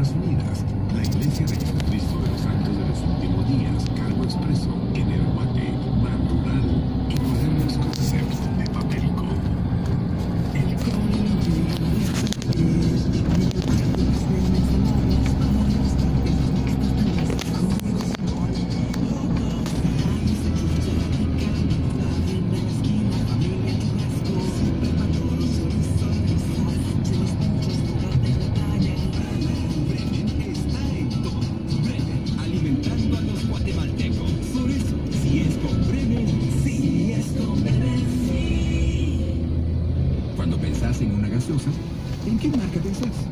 Naciones Unidas. gaseosas, ¿en qué marca pensás?